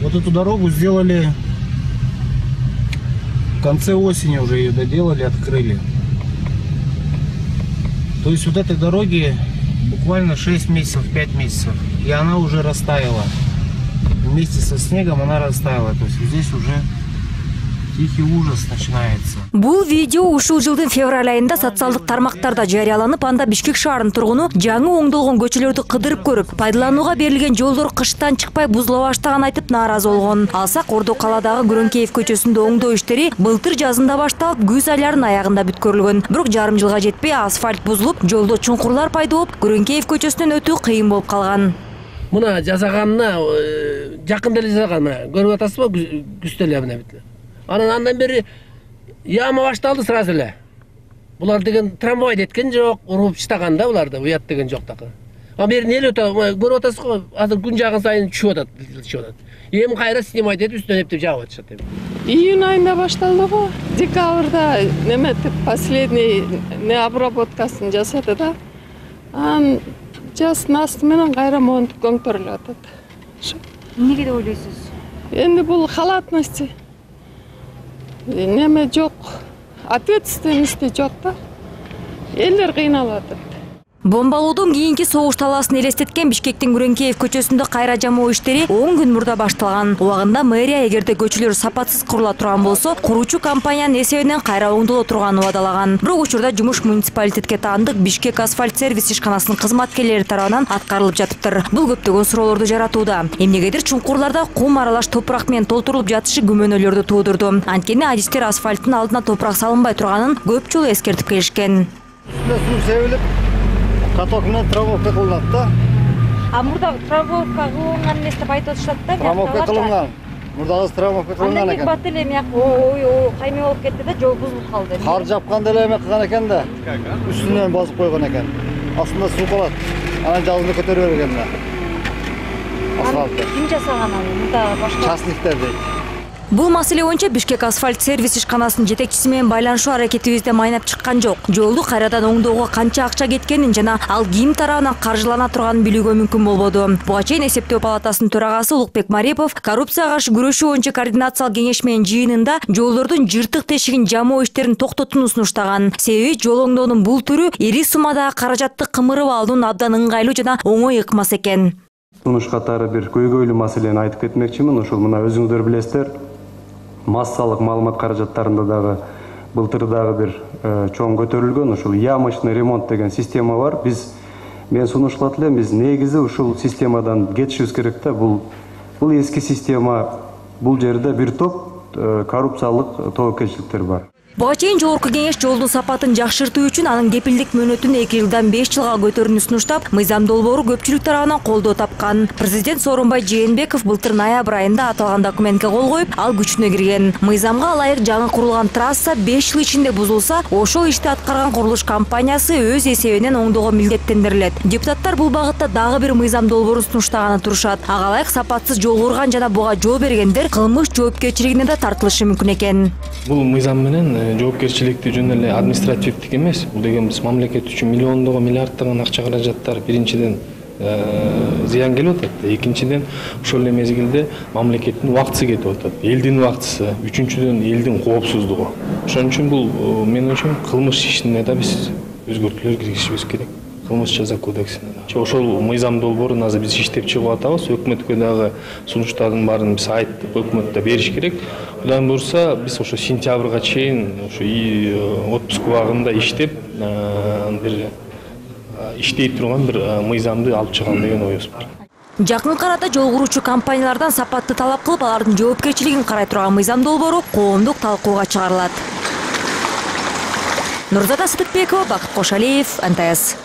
Вот эту дорогу сделали в конце осени уже ее доделали, открыли. То есть вот этой дороги буквально 6 месяцев, 5 месяцев. И она уже растаяла. Вместе со снегом она растаяла. То есть здесь уже тихий ужас начинается. Бул видео ушул жылдын февраль айында социалдык тармактарда жарыяланып анда бишкек шаарынын тургуну жаңы оңдолгон көчөлөрдү кыдырып көрүп пайдаланууга берилген жолдор кыштан чыкпай бузула баштаганын айтып нааразы болгон алсак ордо калаадагы күрөңкеев көчөсүндө оңдоо иштери былтыр жазында башталып күз айларынын аягында бүткөрүлгөн бирок жарым жылга жетпей асфальт бузулуп жолдо чуңкурлар пайда болуп күрөңкеев көчөсүнөн өтүү кыйын болуп калган мына жасаганына жакында эле жасаган мына көрүп атасызбы күздө эле мына бүт анан андан бери яма башталды сразу эле булар деген трамвай деткен жок уруп таштаган да буларды уят деген жок такы анан бери эле атат көрүп атасыз го азыр күн жааган сайын түшүп атат түшүп атат эми кайра снимать этип үстүнөн эптеп жаап атышат эми июнь айында башталды го декабрда неметип последний не обработкасын жасады да. Анан жаздын асты менен кайра монтип көңтөрүлүп атат эмнеге деп ойлойсуз эми бул халатность неме жок? Ответственности жок да? Элдер кыйналып атат бомбалоодон кийинки согуш талаасын элестеткен бишкектин күрөңкеев көчөсүндө кайра жамоо иштери он күн мурда башталган. Убагында мэрия эгерде көчөлөр сапатсыз курула турган болсо куруучу компаниянын эсебинен кайра оңдоло турганын убадалаган бирок учурда жумуш муниципалитетке таандык бишкек асфальт сервис ишканасынын кызматкерлери тарабынан аткарылып жатыптыр. Бул көптөгөн суроолорду жаратууда. Эмнегедир чуңкурларда кум аралаш топурак менен толтурулуп жатышы күмөнөлөрдү туудурду анткени адистер асфальттын алдына топурак салынбай турганын көп жолу эскертип келишкен. Үстүнө суу себилип каток менен травмовка кылынат да а мурда травмовка кылынган эмес деп айтып атышат да травмовка кылынган мурдагысы травмовка кылынган экен бат эле эмияк ой кайме болуп кетти да жол бузулуп калды кар жапканда эле эме кылган экен да үстүнөн басып койгон экен астында суу калат анан жазында көтөрө берген мына асфальтты ким жасаган аны мурда башка частниктер дейт бул маселе боюнча бишкек асфальт сервис ишканасынын жетекчиси менен байланышуу аракетибизде майнап чыккан жок. Жолду кайрадан оңдоого канча акча кеткенин жана ал ким тарабынан каржылана турганын билүүгө мүмкүн болбоду. Буга чейин эсептөө палатасынын төрагасы улукбек марипов коррупцияга каршы күрөшүү боюнча координациялык кеңеш менин жыйынында жолдордун жыртык тешигин жамоо иштерин токтотууну сунуштаган. Себеби жол оңдоонун бул түрү ири суммадагы каражатты кымырып алуунун абдан ыңгайлуу жана оңой ыкмасы экен. Сунуш катары бир көйгөйлүү маселени айтып кетмекчимин. Ушул мына өзүңүздөр билесиздер массалык маалымат каражаттарында дагы былтыр дагы бир э, чоң көтөрүлгөн ушул ямочный ремонт деген система бар. Биз мен сунуш кылат элем биз негизи ушул системадан кетишибиз керек да бул бул эски система бул жерде бир топ э, коррупциялык тобокелчиликтер бар. Буга чейин жогорку кеңеш жолдун сапатын жакшыртуу үчүн анын кепилдик мөөнөтүн эки жылдан беш жылга көтөрүүнү сунуштап мыйзам долбоору көпчүлүк тарабынан колдоо тапкан. Президент сооронбай жээнбеков былтыр ноябрь айында аталган документке кол коюп ал күчүнө кирген. Мыйзамга ылайык жаңы курулган трасса беш жыл ичинде бузулса ошол ишти аткарган курулуш компаниясы өз эсебинен оңдоого милдеттендирилет. Депутаттар бул багытта дагы бир мыйзам долбоорун сунуштаганы турушат. Ага ылайык сапатсыз жол курган жана буга жол бергендер кылмыш жоопкерчилигине да тартылышы мүмкүн экен. Бул мыйзам менен э, жоопкерчиликти жөн эле административдик эмес бул деген биз мамлекет үчүн миллиондогон миллиарддаган акча каражаттар биринчиден э, зыян келип атат экинчиден ошол эле мезгилде мамлекеттин убактысы кетип атат элдин убактысы үчүнчүдөн элдин коопсуздугу ошон үчүн бул менин оюмча кылмыш ишине да биз өзгөртүүлөр киргизишибиз керек. Кылмыш жаза кодексине да ошол мыйзам долбоорун азыр биз иштеп чыгып атабыз өкмөткө дагы сунуштардын баарын биз айттык өкмөт да бериш керек. Кудайым буюрса биз ошо сентябрга чейин ушу отпуск убагында иштеп бир иштей турган бир мыйзамды алып чыгам деген оюбуз бар. Жакынкы арада жол куруучу компаниялардан сапатты талап кылып алардын жоопкерчилигин карай турган мыйзам долбоору коомдук талкууга чыгарылат. Нурзада сыдыкбекова бакыт кошалиев нтс